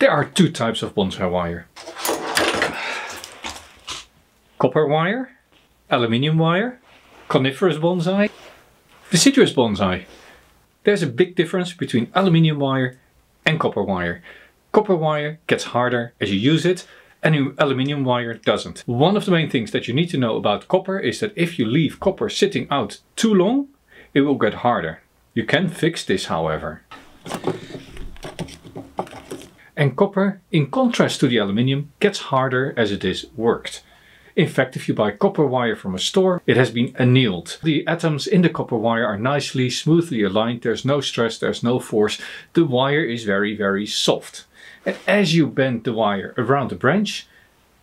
There are two types of bonsai wire. Copper wire, aluminium wire, coniferous bonsai, deciduous bonsai. There's a big difference between aluminium wire and copper wire. Copper wire gets harder as you use it and aluminium wire doesn't. One of the main things that you need to know about copper is that if you leave copper sitting out too long, it will get harder. You can fix this however. And copper, in contrast to the aluminium, gets harder as it is worked. In fact, if you buy copper wire from a store, it has been annealed. The atoms in the copper wire are nicely, smoothly aligned. There's no stress, there's no force. The wire is very, very soft. And as you bend the wire around the branch,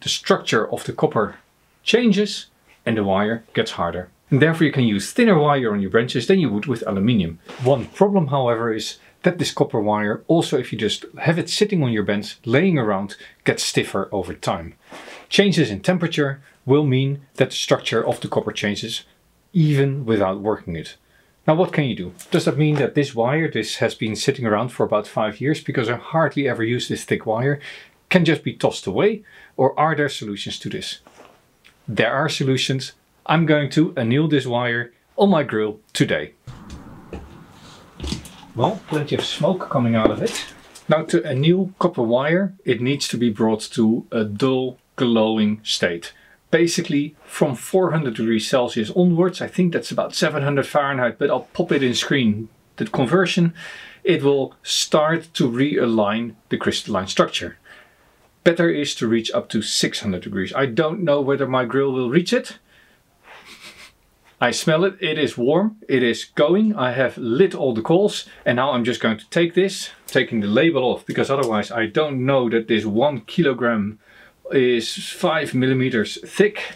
the structure of the copper changes and the wire gets harder. And therefore you can use thinner wire on your branches than you would with aluminium. One problem however is that this copper wire also if you just have it sitting on your bench laying around gets stiffer over time. Changes in temperature will mean that the structure of the copper changes even without working it. Now what can you do? Does that mean that this wire, this has been sitting around for about five years because I hardly ever use this thick wire, can just be tossed away? Or are there solutions to this? There are solutions. I'm going to anneal this wire on my grill today. Well, plenty of smoke coming out of it. Now to anneal copper wire, it needs to be brought to a dull glowing state basically from 400 degrees Celsius onwards, I think that's about 700 Fahrenheit, but I'll pop it in screen, the conversion, it will start to realign the crystalline structure. Better is to reach up to 600 degrees. I don't know whether my grill will reach it. I smell it, it is warm, it is going, I have lit all the coals and now I'm just going to take this, taking the label off because otherwise I don't know that this one kilogram is 5 millimeters thick.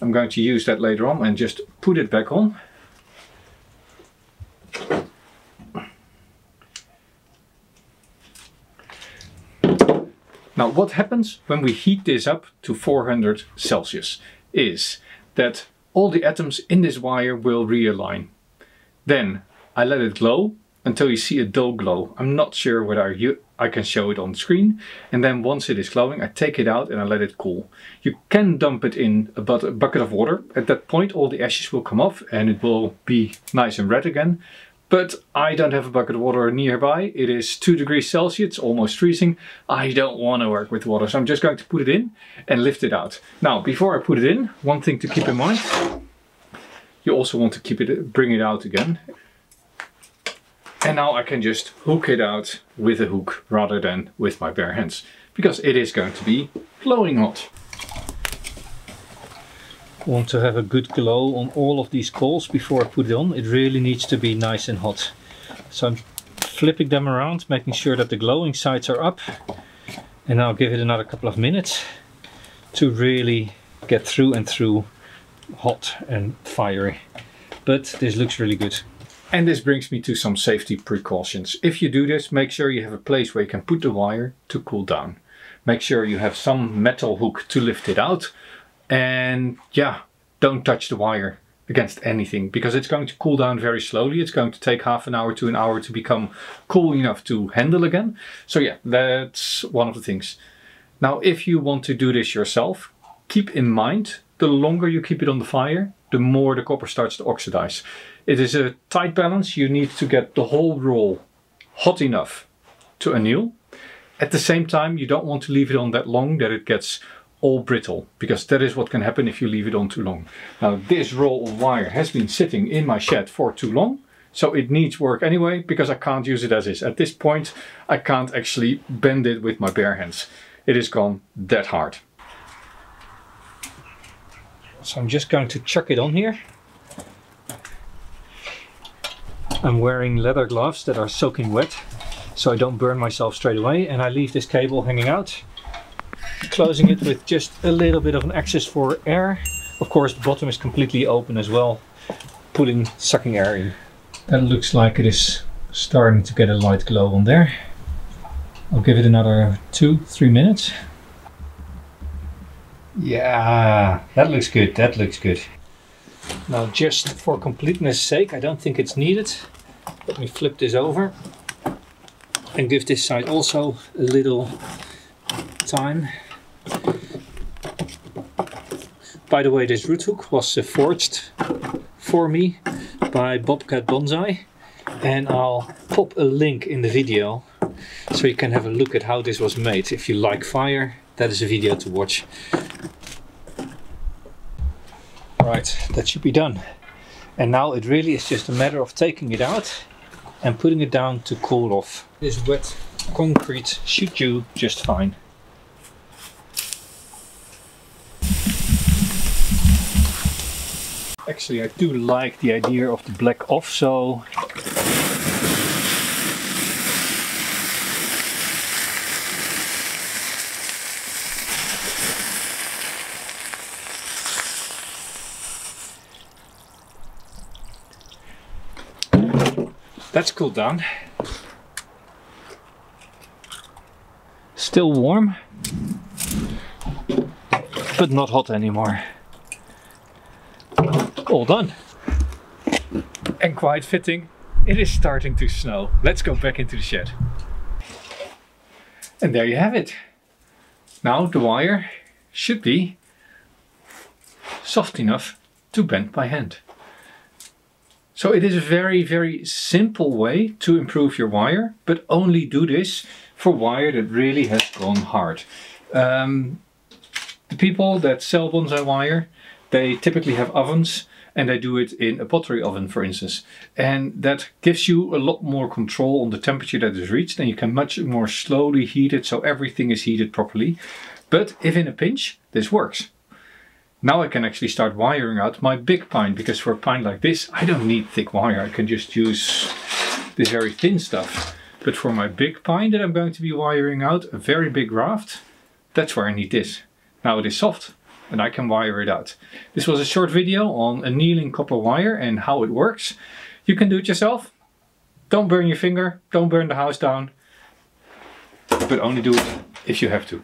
I'm going to use that later on and just put it back on. Now what happens when we heat this up to 400 Celsius is that all the atoms in this wire will realign. Then I let it glow until you see a dull glow. I'm not sure whether you, I can show it on screen. And then once it is glowing, I take it out and I let it cool. You can dump it in a, a bucket of water. At that point, all the ashes will come off and it will be nice and red again. But I don't have a bucket of water nearby. It is 2 degrees Celsius, almost freezing. I don't want to work with water, so I'm just going to put it in and lift it out. Now, before I put it in, one thing to keep in mind. You also want to keep it, bring it out again. And now I can just hook it out with a hook rather than with my bare hands because it is going to be glowing hot. Want to have a good glow on all of these coals before I put it on. It really needs to be nice and hot. So I'm flipping them around, making sure that the glowing sides are up. And I'll give it another couple of minutes to really get through and through hot and fiery. But this looks really good. And this brings me to some safety precautions. If you do this, make sure you have a place where you can put the wire to cool down. Make sure you have some metal hook to lift it out. And yeah, don't touch the wire against anything because it's going to cool down very slowly. It's going to take half an hour to an hour to become cool enough to handle again. So yeah, that's one of the things. Now, if you want to do this yourself, keep in mind, the longer you keep it on the fire, the more the copper starts to oxidize. It is a tight balance. You need to get the whole roll hot enough to anneal. At the same time, you don't want to leave it on that long that it gets all brittle because that is what can happen if you leave it on too long. Now this roll of wire has been sitting in my shed for too long so it needs work anyway because I can't use it as is. At this point I can't actually bend it with my bare hands. It is gone that hard. So I'm just going to chuck it on here I'm wearing leather gloves that are soaking wet so I don't burn myself straight away and I leave this cable hanging out closing it with just a little bit of an access for air of course the bottom is completely open as well pulling, sucking air in that looks like it is starting to get a light glow on there I'll give it another two three minutes yeah that looks good that looks good now just for completeness sake, I don't think it's needed. Let me flip this over. and give this side also a little time. By the way, this root hook was uh, forged for me by Bobcat Bonsai and I'll pop a link in the video so you can have a look at how this was made. If you like fire, that is a video to watch. Right, that should be done. And now it really is just a matter of taking it out and putting it down to cool off. This wet concrete should do just fine. Actually, I do like the idea of the black off, so That's cooled down. Still warm, but not hot anymore. All done. And quite fitting, it is starting to snow. Let's go back into the shed. And there you have it. Now the wire should be soft enough to bend by hand. So it is a very, very simple way to improve your wire, but only do this for wire that really has gone hard. Um, the people that sell bonsai wire, they typically have ovens and they do it in a pottery oven, for instance. And that gives you a lot more control on the temperature that is reached and you can much more slowly heat it so everything is heated properly. But if in a pinch, this works. Now I can actually start wiring out my big pine because for a pine like this I don't need thick wire. I can just use this very thin stuff. But for my big pine that I'm going to be wiring out, a very big raft, that's where I need this. Now it is soft and I can wire it out. This was a short video on annealing copper wire and how it works. You can do it yourself. Don't burn your finger, don't burn the house down, but only do it if you have to.